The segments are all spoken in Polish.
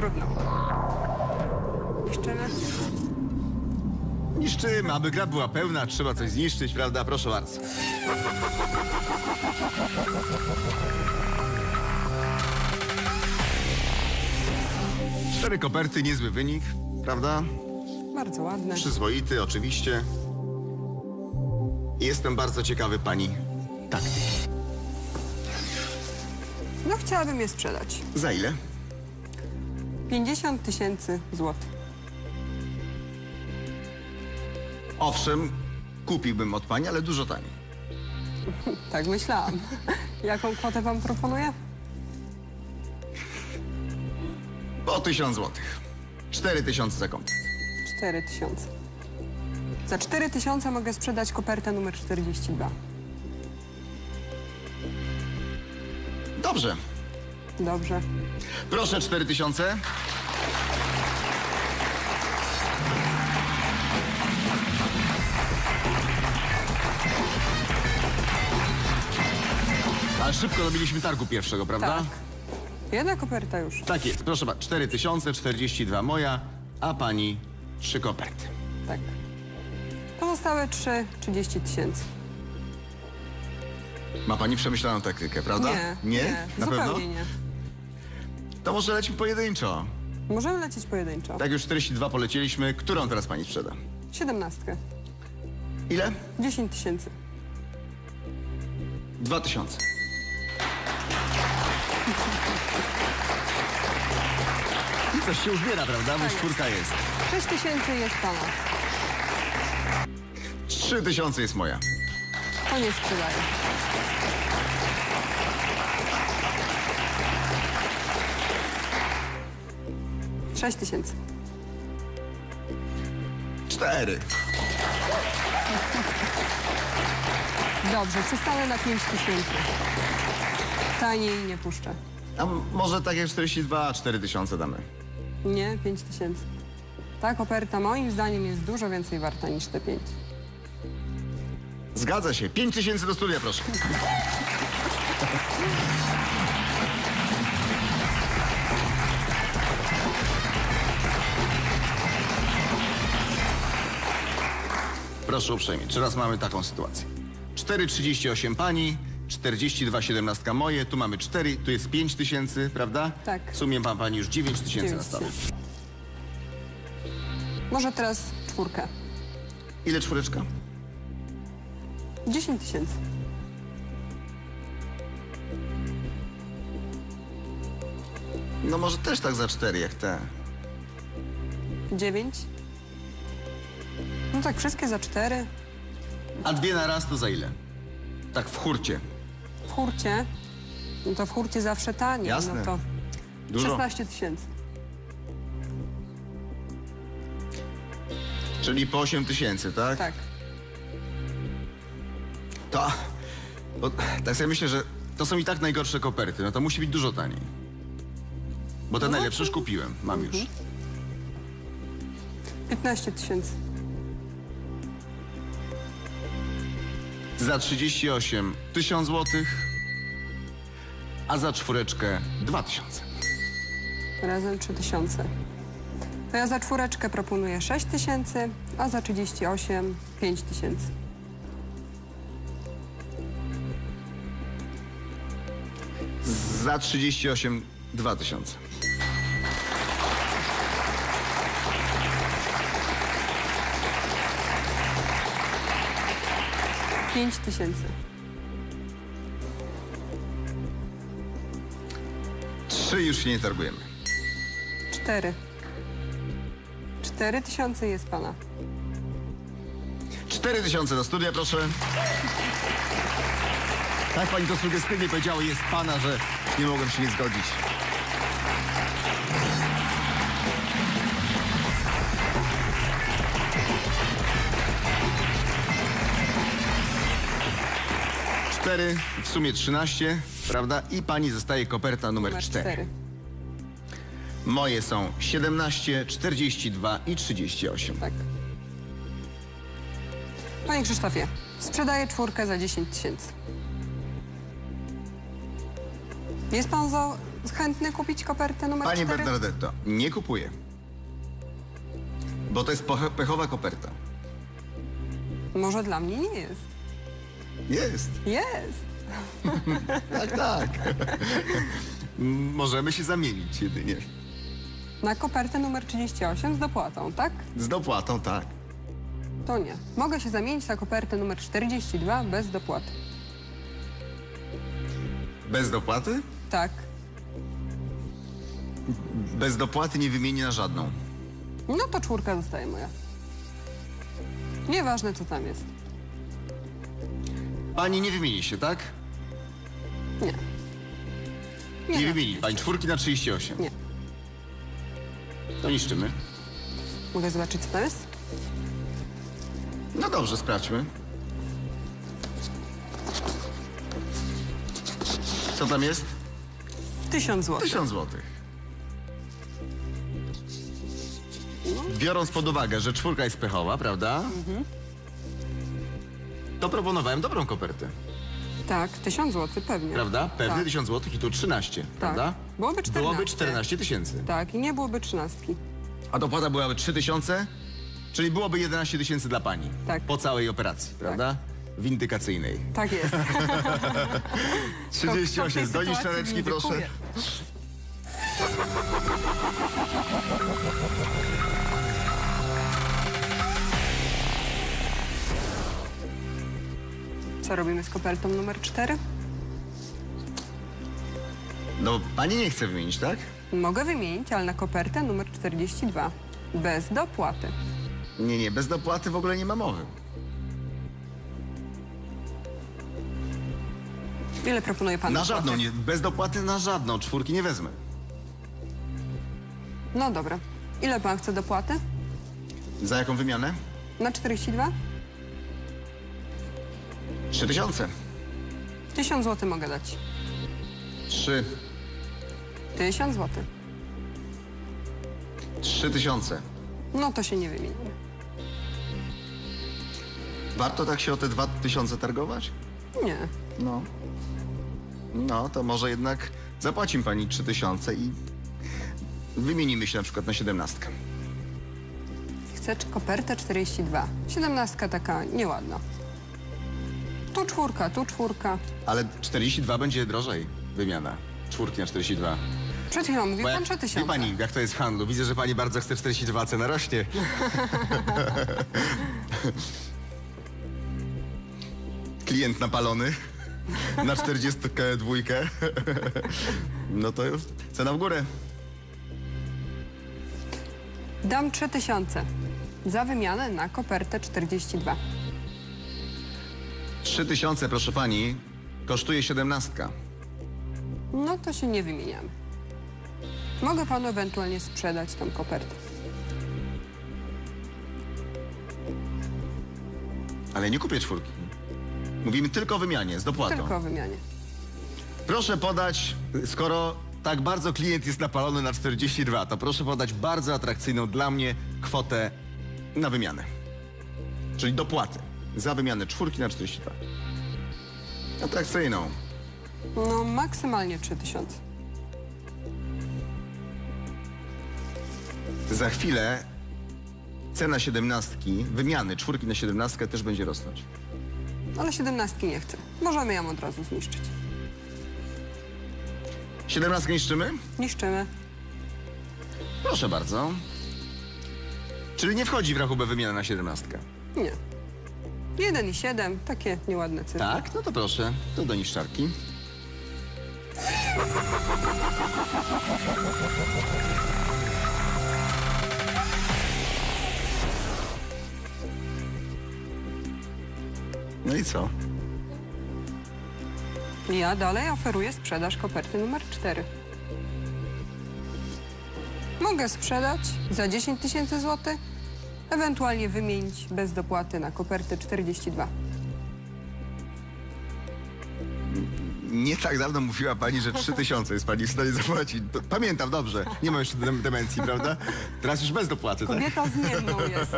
Trudno. Niszczymy. Niszczymy, aby gra była pełna, trzeba coś zniszczyć, prawda? Proszę bardzo. Cztery koperty, niezły wynik, prawda? Bardzo ładne. Przyzwoity, oczywiście. Jestem bardzo ciekawy pani taktyki. No chciałabym je sprzedać. Za ile? 50 tysięcy złotych. Owszem, kupiłbym od pani, ale dużo taniej. Tak myślałam. Jaką kwotę wam proponuję? Po tysiąc złotych. Cztery tysiące za komplet. 4 tysiące. Za 4 tysiące mogę sprzedać kopertę numer 42. Dobrze. Dobrze. Proszę cztery tysiące. Ale szybko robiliśmy targu pierwszego, prawda? Tak. Jedna koperta już. Tak jest. Proszę bardzo. 4042 moja, a pani trzy koperty. Tak. Pozostałe 3, 30 tysięcy. Ma pani przemyślaną taktykę, prawda? Nie, Nie? Na zupełnie pewno? nie. To może lecimy pojedynczo. Możemy lecieć pojedynczo. Tak już 42 polecieliśmy. Którą teraz pani sprzeda? 17. Ile? 10 tysięcy. 2000. I coś się uzbiera, prawda? Bo Tak czwórka jest. 6 tysięcy jest pana. 3000 jest moja. To nie sprzedaje. Sześć tysięcy. Cztery. Dobrze, przystanę na pięć tysięcy. Taniej nie puszczę. A m- może tak jak 42, 4000 damy. Nie, pięć tysięcy. Ta koperta moim zdaniem jest dużo więcej warta niż te pięć. Zgadza się. 5000 do studia, proszę. Proszę uprzejmie, teraz mamy taką sytuację. 4,38 pani, 42,17 moje, tu mamy 4, tu jest 5 tysięcy, prawda? Tak. W sumie ma pani już 9 tysięcy na stole. Może teraz czwórkę. Ile czwóreczka? 10 tysięcy. No może też tak za 4 jak te. 9. No tak, wszystkie za 4. A dwie na raz to za ile? Tak w hurcie. W hurcie. No to w hurcie zawsze taniej. Jasne. No to Dużo. 16 tysięcy. Czyli po 8 tysięcy, tak? Tak. To. Bo, tak sobie myślę, że to są i tak najgorsze koperty. No to musi być dużo taniej. Bo te No najlepsze już kupiłem. Mam już. 15 tysięcy. Za 38 1000 złotych, a za czwóreczkę 2000. Razem 3 tysiące. To ja za czwóreczkę proponuję 6 tysięcy, a za 38 5 tysięcy. Za 38 2000. Pięć tysięcy. Trzy już się nie targujemy. Cztery. Cztery tysiące jest pana. 4000 do studia, proszę. Tak pani to sugestywnie powiedziała, jest pana, że nie mogłem się nie zgodzić. Cztery, w sumie 13, prawda? I pani zostaje koperta numer, Numer 4. cztery. Moje są 17, 42 i 38. Tak. Panie Krzysztofie, sprzedaję czwórkę za 10 tysięcy. Jest pan za, chętny kupić kopertę numer Pani 4? Bernardetto, nie kupuję. Bo to jest pechowa koperta. Może dla mnie nie jest. Jest. Jest. Tak, tak. Możemy się zamienić jedynie. Na kopertę numer 38 z dopłatą, tak? Z dopłatą, tak. To nie. Mogę się zamienić na kopertę numer 42 bez dopłaty. Bez dopłaty? Tak. Bez dopłaty nie wymienię na żadną. No to czwórka zostaje moja. Nieważne, co tam jest. Pani nie wymieni się, tak? Nie. Nie, na wymieni. Pani czwórki na 38. Nie. To niszczymy. Mogę zobaczyć, co tam jest? No dobrze, sprawdźmy. Co tam jest? 1000 zł. 1000 złotych. Biorąc pod uwagę, że czwórka jest pechowa, prawda? To proponowałem dobrą kopertę, Tak, 1000 zł, pewnie. prawda? Pewnie Tak. 1000 złotych i tu 13, prawda? Byłoby 14. Byłoby 14 tysięcy. Tak, i nie byłoby trzynastki. A dopłata byłaby 3000, czyli byłoby 11 tysięcy dla pani. Tak. Po całej operacji, prawda? Windykacyjnej. Tak jest. 38, To- to w tej zdolni sytuacji szczeleczki, proszę. Co robimy z kopertą numer 4? No, pani nie chce wymienić, tak? Mogę wymienić, ale na kopertę numer 42. Bez dopłaty. Nie, nie, bez dopłaty w ogóle nie ma mowy. Ile proponuje pan Na dopłaty? żadną, nie, bez dopłaty na żadną, czwórki nie wezmę. No dobra. Ile pan chce dopłaty? Za jaką wymianę? Na 42? 3000. 1000 zł mogę dać. 3. 1000 zł. 3000. No to się nie wymienimy. Warto tak się o te 2000 targować? Nie. No. No, to może jednak zapłaci mi pani 3000 i wymienimy się na przykład na 17. Chcę czy- kopertę 42. 17 taka nieładna. Tu czwórka, tu czwórka. Ale 42 będzie drożej wymiana. Czwórki na 42. Przed chwilą mówił Bo pan jak, 3000. wie pani, jak to jest w handlu? Widzę, że pani bardzo chce 42, cena rośnie. Klient napalony na 42. No to już cena w górę. Dam 3000 za wymianę na kopertę 42. 3000, proszę pani, kosztuje 17. No to się nie wymieniamy. Mogę panu ewentualnie sprzedać tą kopertę. Ale nie kupię czwórki. Mówimy tylko o wymianie z dopłatą. Tylko o wymianie. Proszę podać, skoro tak bardzo klient jest napalony na 42, to proszę podać bardzo atrakcyjną dla mnie kwotę na wymianę. Czyli dopłatę za wymianę czwórki na 42. Atrakcyjną. No maksymalnie 3000. Za chwilę cena 17, wymiany czwórki na 17 też będzie rosnąć. Ale 17 nie chcę. Możemy ją od razu zniszczyć. 17 niszczymy? Niszczymy. Proszę bardzo. Czyli nie wchodzi w rachubę wymiana na 17. Nie. 1 i 7, takie nieładne cyfry. Tak? No to proszę, to do niszczarki. No i co? Ja dalej oferuję sprzedaż koperty numer 4. Mogę sprzedać za 10 tysięcy złotych, ewentualnie wymienić bez dopłaty na kopertę 42. Nie tak dawno mówiła pani, że 3000 jest pani w stanie zapłacić. Pamiętam dobrze. Nie mam jeszcze dem- demencji, prawda? Teraz już bez dopłaty, tak? Kobieta zmienną jest.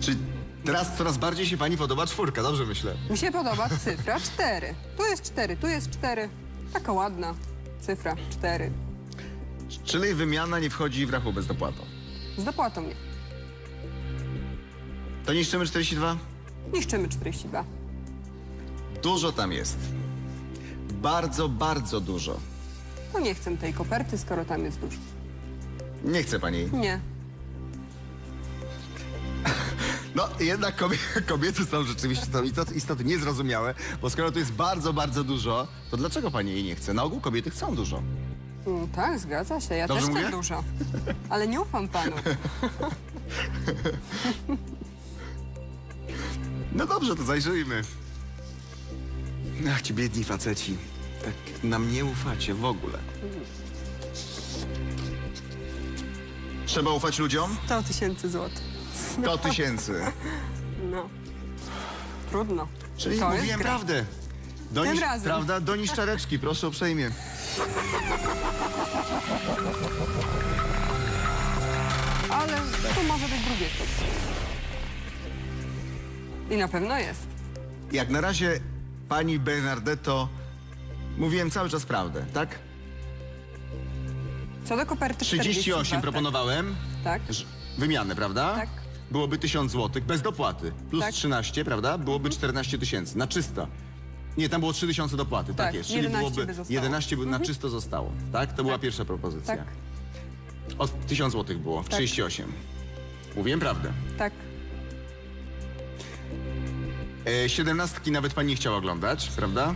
Czy teraz coraz bardziej się pani podoba czwórka, dobrze myślę. Mi się podoba cyfra 4. Tu jest 4, tu jest 4. Taka ładna cyfra, 4. Czyli wymiana nie wchodzi w rachubę z dopłatą. Z dopłatą nie. To niszczymy 42? Niszczymy 42. Dużo tam jest. Bardzo, bardzo dużo. No nie chcę tej koperty, skoro tam jest dużo. Nie chce pani. Nie. No, jednak kobie kobiety są rzeczywiście to istoty, istoty niezrozumiałe, bo skoro tu jest bardzo, bardzo dużo, to dlaczego pani jej nie chce? Na ogół kobiety chcą dużo. Mm, tak, zgadza się. Ja Dobrze też mówię? chcę dużo. Ale nie ufam panu. No dobrze, to zajrzyjmy. Ach, ci biedni faceci. Tak nam nie ufacie w ogóle. Trzeba ufać ludziom? 100 tysięcy złotych. 100 tysięcy. No. Trudno. Czyli To jest mówiłem gra. prawdę. Donisz, razem. Prawda? Donisz czareczki, proszę uprzejmie. Ale tu może być drugie 100 tysięcy. I na pewno jest. Jak na razie, pani Bernardetto, mówiłem cały czas prawdę, tak? Co do koperty 38 42, proponowałem. Tak. Ż- Wymiany, prawda? Tak. Byłoby 1000 zł bez dopłaty. Plus Tak. 13, prawda? Byłoby 14 tysięcy na czysto. Nie, tam było 3000 dopłaty, tak, Tak, jest. Czyli 11 byłoby by zostało. 11 by na czysto zostało. Tak? To była pierwsza propozycja. Tak. O 1000 zł było w Tak. 38. Mówiłem prawdę. Tak. E, 17 nawet pani nie chciała oglądać, prawda?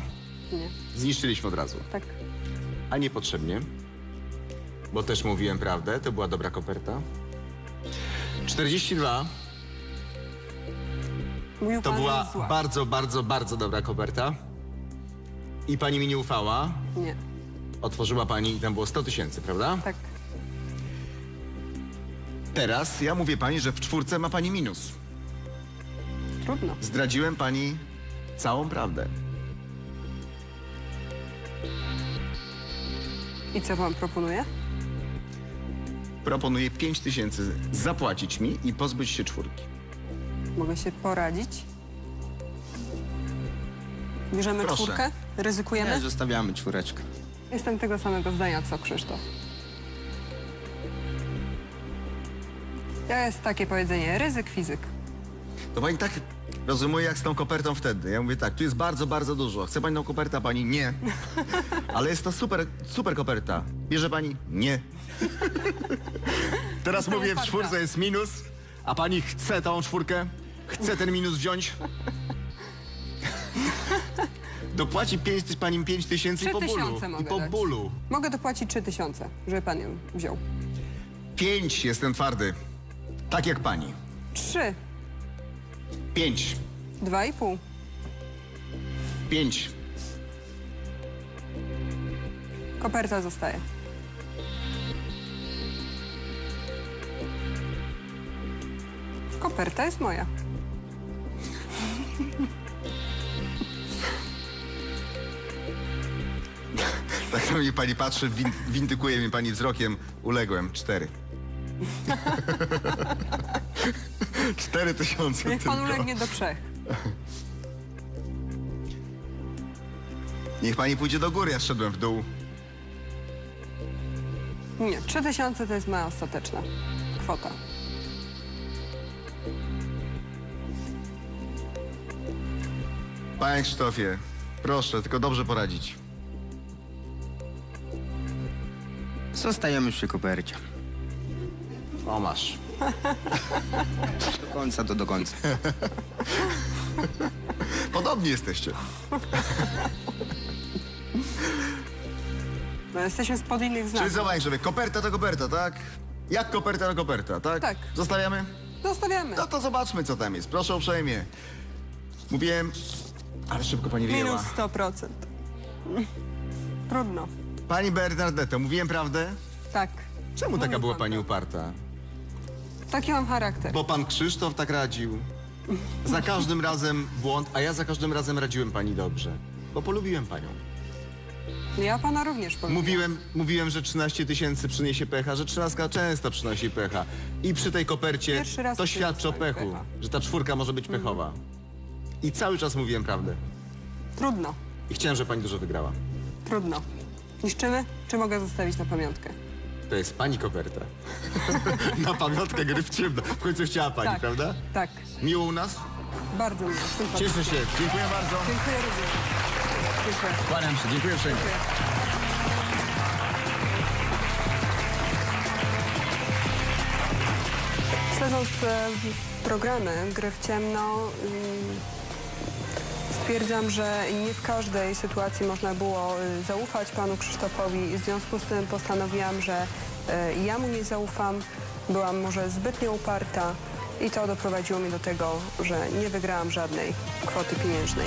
Nie. Zniszczyliśmy od razu. Tak. A niepotrzebnie, bo też mówiłem prawdę, to była dobra koperta. 42 To była jest zła. bardzo, bardzo, bardzo dobra koperta. I pani mi nie ufała. Nie. Otworzyła pani i tam było 100 tysięcy, prawda? Tak. Teraz ja mówię pani, że w czwórce ma pani minus. Trudno. Zdradziłem pani całą prawdę. I co pan proponuje? Proponuję 5 tysięcy zapłacić mi i pozbyć się czwórki. Mogę się poradzić? Bierzemy Proszę. czwórkę? Ryzykujemy? Nie, zostawiamy czwóreczkę. Jestem tego samego zdania co Krzysztof. To jest takie powiedzenie, ryzyk fizyk. To pani tak rozumuje jak z tą kopertą wtedy. Ja mówię tak, tu jest bardzo, bardzo dużo. Chce pani tą kopertę, pani nie. Ale jest to super, super koperta. Bierze pani? Nie. Teraz mówię, w czwórce jest minus, a pani chce tą czwórkę? Chce ten minus wziąć? Dopłaci pięć, tyś- pani 5 tysięcy i Trzy po bólu. tysiące I mogę po dać. bólu. Mogę dopłacić 3000, żeby pan ją wziął. Pięć jestem twardy. Tak jak pani. Trzy, Pięć. dwa i pół. Pięć. Koperta zostaje. Koperta jest moja. Tak na mnie pani patrzy, win, windykuje mnie pani wzrokiem. Uległem. Cztery. Cztery tysiące Niech pan tylko. ulegnie do trzech. Niech pani pójdzie do góry, ja szedłem w dół. Nie, 3000 to jest moja ostateczna kwota. Panie Krzysztofie, proszę, tylko dobrze poradzić. Zostajemy przy kopercie. O, masz. Do końca to do końca. Podobni jesteście. No jesteśmy spod innych Czyli znaków. zobacz sobie, koperta to koperta, tak? Jak koperta to koperta, tak? Tak. Zostawiamy? Zostawiamy. No to zobaczmy, co tam jest. Proszę uprzejmie. Mówiłem, ale szybko pani wyjęła. Minus 100%. Trudno. Pani Bernardetto, mówiłem prawdę? Tak. Czemu taka była pan pani uparta? Taki mam charakter. Bo pan Krzysztof tak radził. Za każdym razem błąd, a ja za każdym razem radziłem pani dobrze. Bo polubiłem panią. Ja pana również powiem. Mówiłem, mówiłem, że 13 tysięcy przyniesie pecha, że 13 często przynosi pecha. I przy tej kopercie Pierwszy raz to świadczy o pechu, pecha. że ta czwórka może być pechowa. I cały czas mówiłem prawdę. Trudno. I chciałem, żeby pani dużo wygrała. Trudno. Niszczymy, czy mogę zostawić na pamiątkę? To jest pani koperta. Na pamiątkę gry w ciemno. W końcu chciała pani, tak, prawda? Tak, Miło u nas? bardzo miło. sympatycznie. Cieszę się. Dziękuję bardzo. Dziękuję również. Dziękuję. Kłaniam się. Dziękuję wszędzie. Śledząc e, programy Gry w ciemno, ym, stwierdzam, że nie w każdej sytuacji można było y, zaufać panu Krzysztofowi w związku z tym postanowiłam, że e, ja mu nie zaufam. Byłam może zbytnio uparta i to doprowadziło mnie do tego, że nie wygrałam żadnej kwoty pieniężnej.